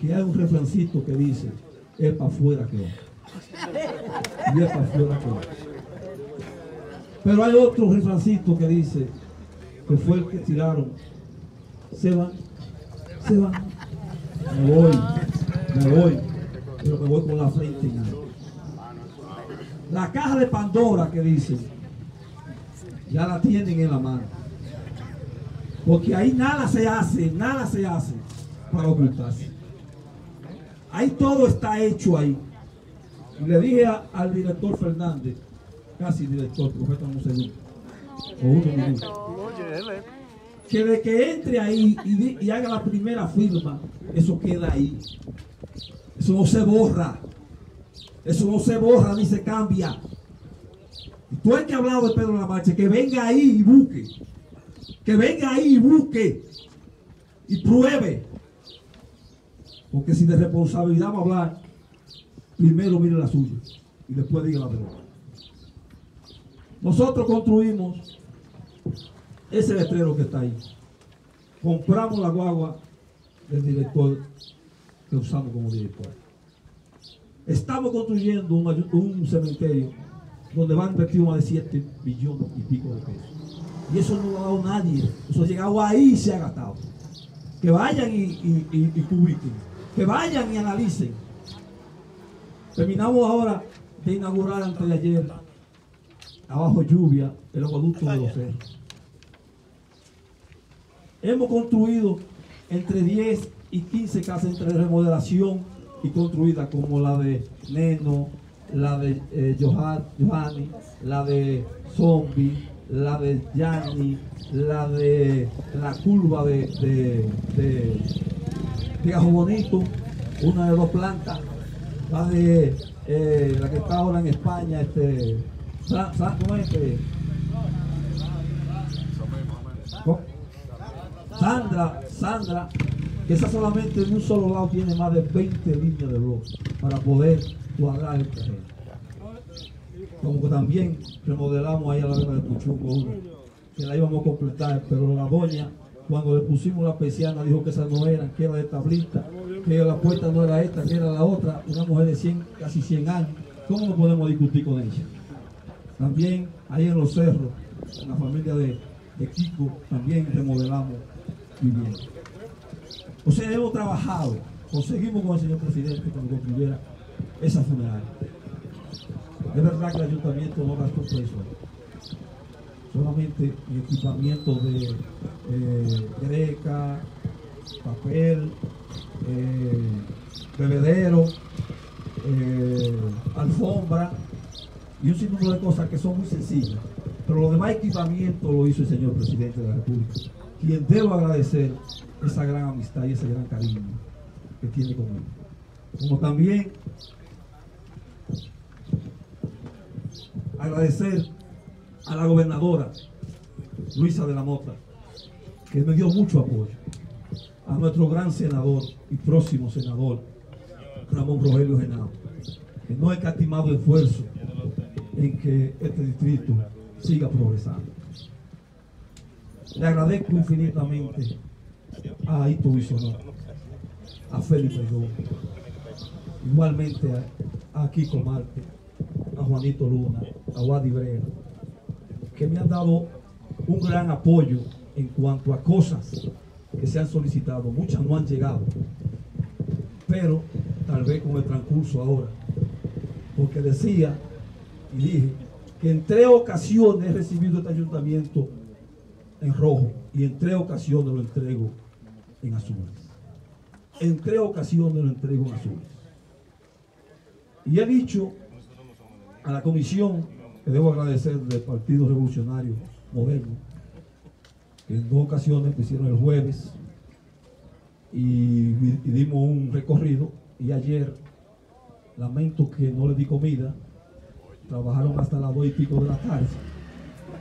que hay un refrancito que dice, es para afuera que va. Y es para afuera que va. Pero hay otro refrancito que dice, que fue el que tiraron, se van, se van, me voy, me voy, pero me voy con la frente en alto. La caja de Pandora que dice, ya la tienen en la mano. Porque ahí nada se hace, nada se hace para ocultarse. Ahí todo está hecho ahí. Y le dije a- al director Fernández, casi director, profeta un segundo, o uno minuto, que de que entre ahí y haga la primera firma, eso queda ahí. Eso no se borra. Eso no se borra ni se cambia. Y tú el que ha hablado de Pedro la Marcha, que venga ahí y busque. Que venga ahí y busque. Y pruebe. Porque si de responsabilidad va a hablar, primero mire la suya. Y después diga la verdad. Nosotros construimos ese letrero que está ahí. Compramos la guagua del director que usamos como director. Estamos construyendo un, cementerio donde van a invertir más de 7 billones y pico de pesos. Y eso no lo ha dado nadie. Eso ha llegado ahí y se ha gastado. Que vayan y, y. Que vayan y analicen. Terminamos ahora de inaugurar antes de ayer, abajo lluvia, el acueducto de los cerros. Hemos construido entre 10 y 15 casas entre remodelación y construida como la de Neno, la de eh, Johan- Johanny, la de Zombie, la de Yanni, la de la curva de, de Gajo Bonito, una de dos plantas, la de eh, la que está ahora en España, este, ¿cómo es este? Sandra, Sandra, que esa solamente en un solo lado tiene más de 20 líneas de bloques para poder cuadrar el terreno. Como que también remodelamos ahí a la vera de Puchungo que la íbamos a completar, pero la doña, cuando le pusimos la persiana, dijo que esas no eran, que era de tablita, que la puerta no era esta, que era la otra, una mujer de 100, casi 100 años. ¿Cómo no podemos discutir con ella? También ahí en los cerros, en la familia de, de Kiko, también remodelamos vivienda. O sea, hemos trabajado, conseguimos con el señor presidente que nos construyera esa funeraria. Es verdad que el ayuntamiento no gastó peso, solamente en equipamiento de eh, greca, papel, eh, bebedero, eh, alfombra y un sinnúmero de cosas que son muy sencillas. Pero los demás equipamientos lo hizo el señor presidente de la República, quien debo agradecer esa gran amistad y ese gran cariño que tiene conmigo. Como también agradecer a la gobernadora Luisa de la Mota, que me dio mucho apoyo, a nuestro gran senador y próximo senador, Ramón Rogelio Genao, que no ha escatimado esfuerzo en que este distrito siga progresando. Le agradezco infinitamente a Hito Bisonó, a Felipe Gómez, igualmente a, a Kiko Marte, a Juanito Luna, a Wadi Brera, que me han dado un gran apoyo en cuanto a cosas que se han solicitado. Muchas no han llegado, pero tal vez con el transcurso ahora, porque decía y dije que en tres ocasiones he recibido este ayuntamiento en rojo y en tres ocasiones lo entrego en azules. En tres ocasiones lo entrego en azules. Y he dicho a la comisión que debo agradecer del Partido Revolucionario Moderno, en dos ocasiones me hicieron el jueves y, dimos un recorrido y ayer lamento que no le di comida, trabajaron hasta las dos y pico de la tarde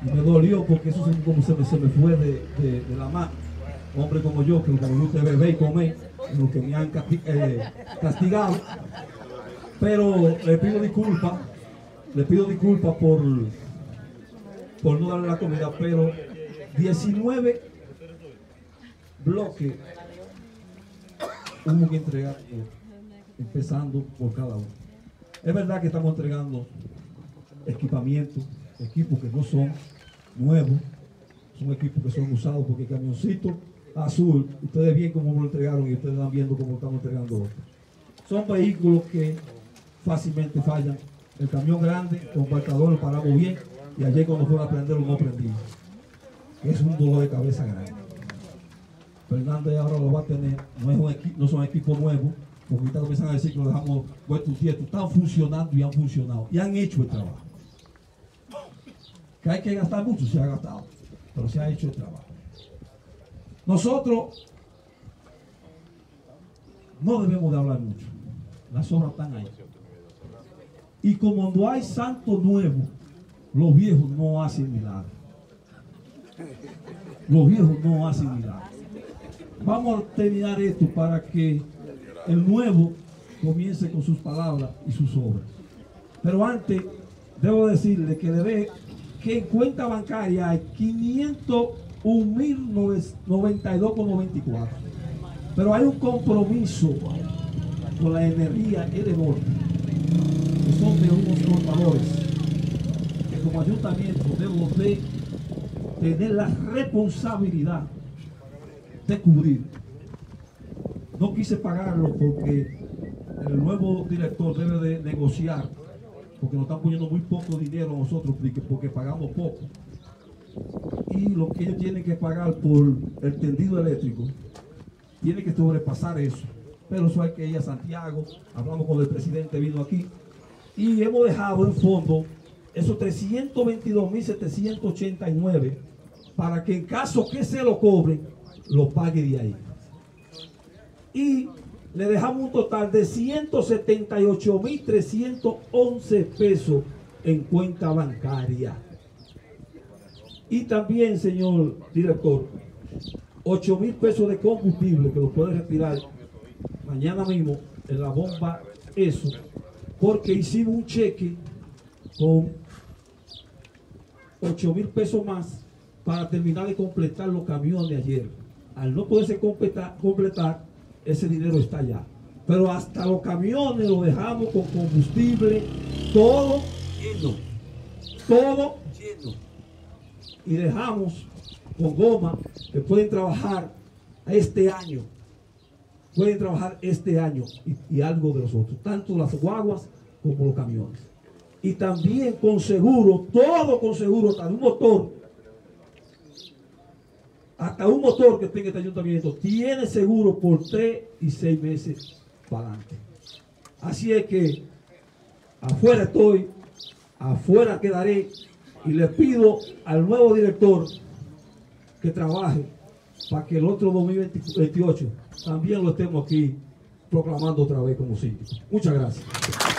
y me dolió porque eso como se me, se me fue de, de- la mano. Hombre como yo, que lo que me gusta beber y comer, lo que me han eh, castigado. Pero le pido disculpas, le pido disculpas por, por no darle la comida, pero 19 bloques hubo que entregar todo, empezando por cada uno. Es verdad que estamos entregando equipamiento, equipos que no son nuevos, son equipos que son usados porque el camioncito azul, ustedes ven cómo lo entregaron y ustedes están viendo cómo lo estamos entregando. Son vehículos que fácilmente fallan. El camión grande, compactador, lo paramos bien y ayer cuando fueron a prenderlo no prendimos. Es un dolor de cabeza grande. Fernández ahora lo va a tener, no, es un equi- no son equipos nuevos, porque ahorita comienzan a decir que lo dejamos puesto quieto, están funcionando y han funcionado, y han hecho el trabajo. Que hay que gastar mucho, se ha gastado, pero se ha hecho el trabajo. Nosotros no debemos de hablar mucho, las obras están ahí. Y como no hay santo nuevo, los viejos no hacen milagros. Los viejos no hacen milagros. Vamos a terminar esto para que el nuevo comience con sus palabras y sus obras. Pero antes, debo decirle que debe que en cuenta bancaria hay 501.092,94. Pero hay un compromiso con la energía Elenor, que son de unos contadores, que como ayuntamiento debo de tener la responsabilidad de cubrir. No quise pagarlo porque el nuevo director debe de negociar, porque nos están poniendo muy poco dinero nosotros, porque- porque pagamos poco. Y lo que ellos tienen que pagar por el tendido eléctrico, tiene que sobrepasar eso. Pero eso hay que ir a Santiago, hablamos con el presidente, vino aquí, y hemos dejado en fondo esos 322.789 para que en caso que se lo cobre, lo pague de ahí. Y le dejamos un total de 178.311 pesos en cuenta bancaria. Y también, señor director, 8 mil pesos de combustible que lo puede retirar mañana mismo en la bomba eso, porque hicimos un cheque con 8 mil pesos más para terminar de completar los camiones ayer. Al no poderse completar, ese dinero está allá. Pero hasta los camiones los dejamos con combustible, todo lleno. Todo lleno. Y dejamos con goma que pueden trabajar este año. Pueden trabajar este año y, y algo de los otros, tanto las guaguas como los camiones. Y también con seguro, todo con seguro, hasta un motor, hasta un motor que tenga este ayuntamiento, tiene seguro por tres y seis meses para adelante. Así es que afuera estoy, afuera quedaré y le pido al nuevo director que trabaje para que el otro 2028 también lo estemos aquí proclamando otra vez como síndico. Muchas gracias.